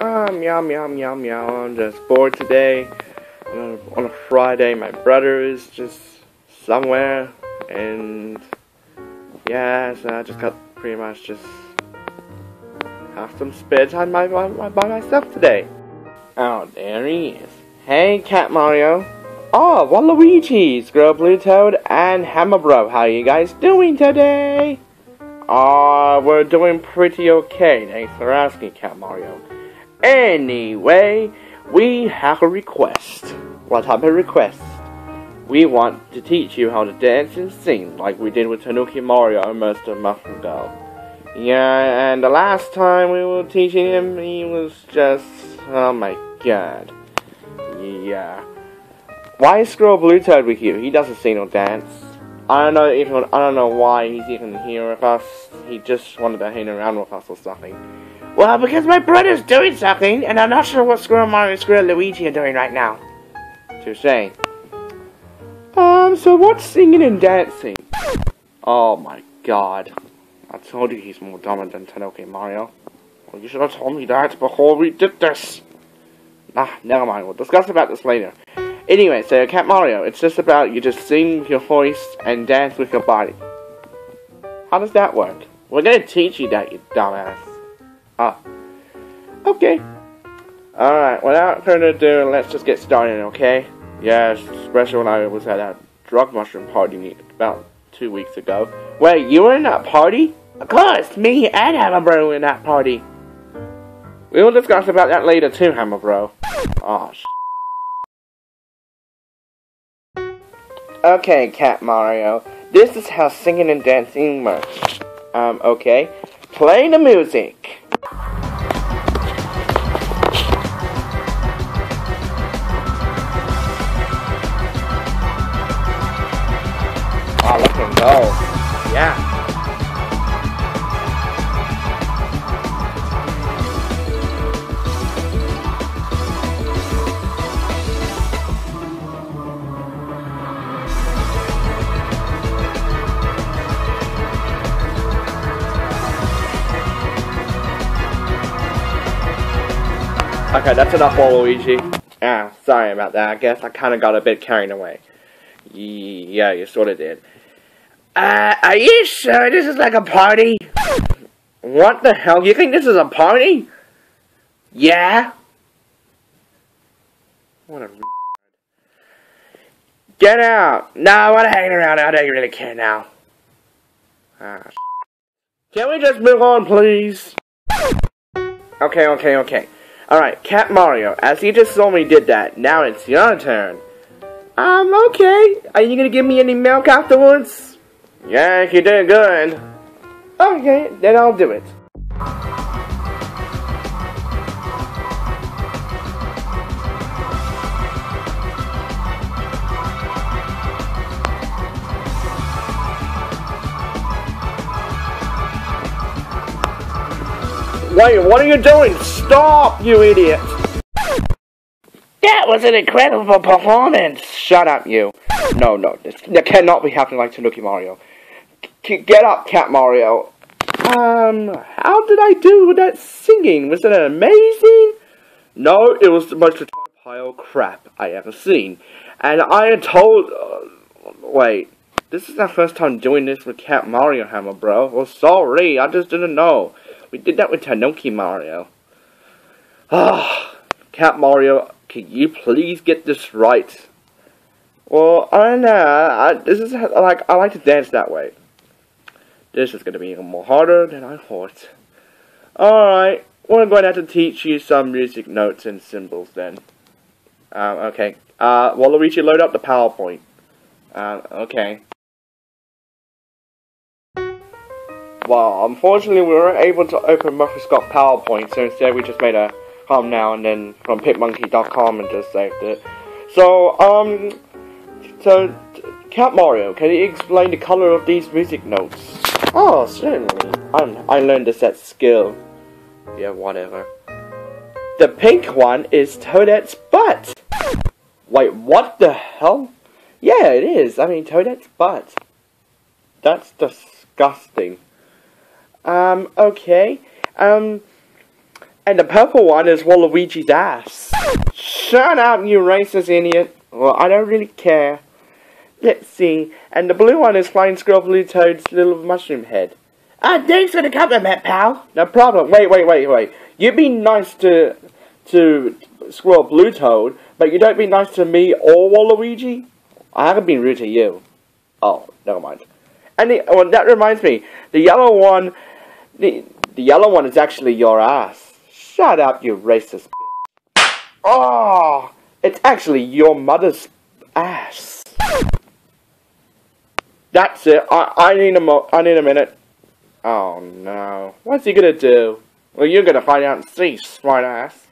Um, meow, meow, meow, meow. I'm just bored today. On a, on a Friday, my brother is just somewhere, and yeah, so I just got pretty much just have some spare time by, by, by myself today. Oh, there he is. Hey, Cat Mario. Oh, Waluigi, Squirrel Blue Toad, and Hammer Bro. How you guys doing today? Ah, we're doing pretty okay. Thanks for asking, Cat Mario. Anyway, we have a request. What type of request? We want to teach you how to dance and sing like we did with Tanuki Mario almost a month ago. Yeah, and the last time we were teaching him, he was just, oh my god. Yeah. Why is Squirrel Blue Toad with you? He doesn't sing or dance. I don't know even I don't know why he's even here with us. He just wanted to hang around with us or something. Well, because my brother's doing something, and I'm not sure what Squirrel Mario and Squirrel Luigi are doing right now. Touche. Um, so what's singing and dancing? Oh my god. I told you he's more dumb than Tanuki Mario. Well, you should have told me that before we did this. Ah, never mind. We'll discuss about this later. Anyway, so Cat Mario, it's just about you just sing with your voice and dance with your body. How does that work? We're gonna teach you that, you dumbass. Ah. Okay. Alright, without further ado, let's just get started, okay? Yes, especially when I was at that drug mushroom party about two weeks ago. Wait, you were in that party? Of course, me and Hammer Bro were in that party. We will discuss about that later too, Hammer Bro. Oh, Okay, Cat Mario. This is how singing and dancing works. Um, okay. Play the music. Go. Yeah. Okay, that's enough Waluigi. Ah, sorry about that. I guess I kind of got a bit carried away. Yeah, you sort of did. Uh, are you sure this is like a party? What the hell? You think this is a party? Yeah? What a Get out! No, I want to hang around. I don't really care now. Ah, Can we just move on, please? Okay, okay, okay. Alright, Cat Mario, as you just saw me did that, now it's your turn. Um, okay. Are you gonna give me any milk afterwards? Yeah, you did good. Okay, then I'll do it. Wait, what are you doing? Stop, you idiot! That was an incredible performance! Shut up, you. No, no, this, that cannot be happening like Tanuki Mario. Get up, Cat Mario. Um, how did I do with that singing? Was it amazing? No, it was the most pile crap I ever seen. And I had told... Uh, wait, this is our first time doing this with Cat Mario Hammer, bro. Well, sorry, I just didn't know. We did that with Tanuki Mario. Ah, Cat Mario, can you please get this right? Well, I don't know. I, this is like I like to dance that way. This is gonna be even more harder than I thought. Alright, we're going to have to teach you some music notes and symbols then. Um, okay. Uh, Waluigi, load up the PowerPoint. Uh, okay. Well, unfortunately, we weren't able to open Microsoft PowerPoint, so instead we just made a home now and then from PicMonkey.com and just saved it. So, um, so, Cat Mario, can you explain the color of these music notes? Oh, certainly. I'm, I learned this at skill. Yeah, whatever. The pink one is Toadette's butt. Wait, what the hell? Yeah, it is. I mean, Toadette's butt. That's disgusting. Um, okay. Um, And the purple one is Waluigi's ass. Shut up, you racist idiot. Well, I don't really care. Let's see. And the blue one is Flying Squirrel Blue Toad's little mushroom head. Ah, thanks for the compliment, pal. No problem. Wait, wait, wait, wait. You'd be nice to to Squirrel Blue Toad, but you don't be nice to me or Waluigi? I haven't been rude to you. Oh, never mind. And the, well, that reminds me, the yellow one, the the yellow one is actually your ass. Shut up, you racist. Oh, it's actually your mother's ass. That's it. I I need a mo I need a minute. Oh no. What's he gonna do? Well, you're gonna find out and see, smart ass.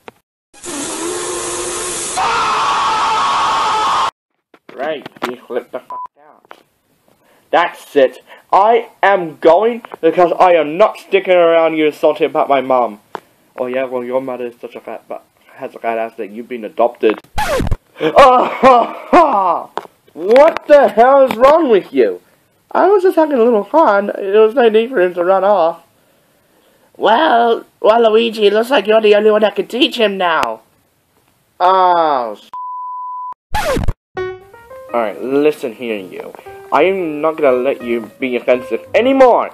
Right, he flipped the fuck out. That's it. I am going because I am not sticking around you salty about my mom. Oh yeah, well your mother is such a fat but has a fat ass that you've been adopted. Oh ha ha! What the hell is wrong with you? I was just having a little fun. There was no need for him to run off. Well, Waluigi, it looks like you're the only one that can teach him now. Oh, Alright, listen here, you. I am not gonna let you be offensive anymore!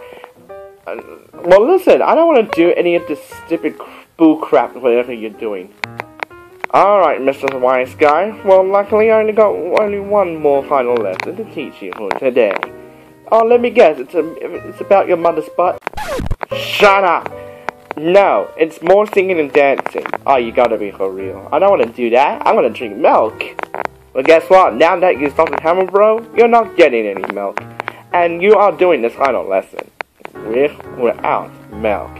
Uh, well, listen, I don't want to do any of this stupid boo crap, whatever you're doing. Alright, Mr. Wise Guy. Well, luckily I only got only one more final lesson to teach you for today. Oh, let me guess, it's, a, it's about your mother's butt? Shut up! No, it's more singing and dancing. Oh, you gotta be for real. I don't want to do that. I want to drink milk. Well, guess what? Now that you stopped camera, bro, you're not getting any milk. And you are doing this final lesson. With without milk.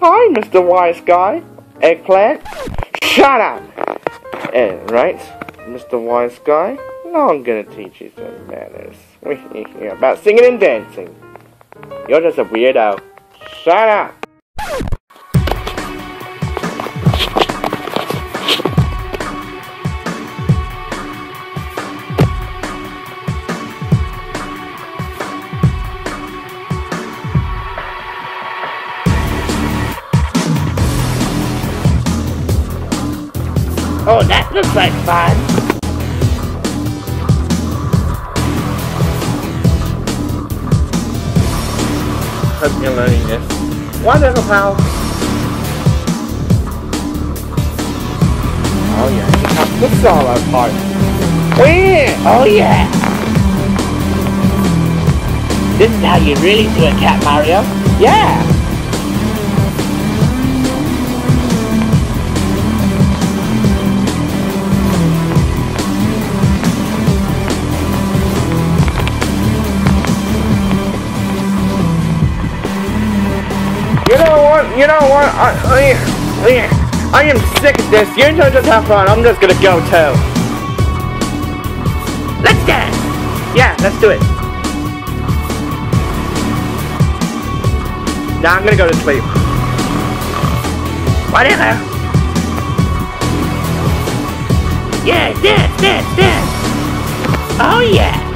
Hi, Mr. Wise Guy. Eggplant. Shut up! And, right, Mr. Wise Guy? Now I'm gonna teach you some manners. about singing and dancing. You're just a weirdo. Shut up! Oh, that looks like fun. Hope you're learning this. Wonderful, pal. Oh yeah, you have the solo part. Oh, oh yeah! This is how you really do it, Cat Mario. Yeah! I, I, I am sick of this. You two just have fun. I'm just gonna go too. Let's dance! Yeah, let's do it. Now I'm gonna go to sleep. Whatever. Yeah, dance, dance, dance. Oh yeah.